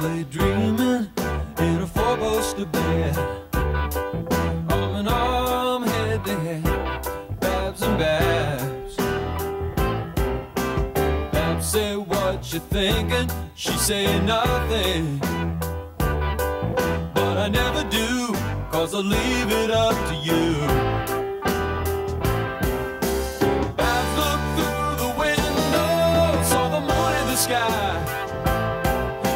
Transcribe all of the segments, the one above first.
lay dreaming in a four-poster bed. Arm in arm, head to head, Babs and Babs. Babs say, what you thinking? She say nothing. But I never do, cause I leave it up to you.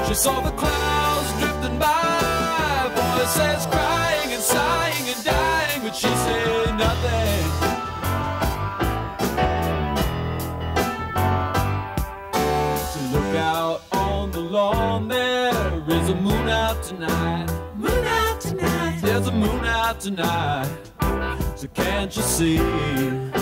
She saw the clouds drifting by, voices crying and sighing and dying, but she said nothing. So look out on the lawn, there is a moon out tonight. Moon out tonight. There's a moon out tonight, so can't you see?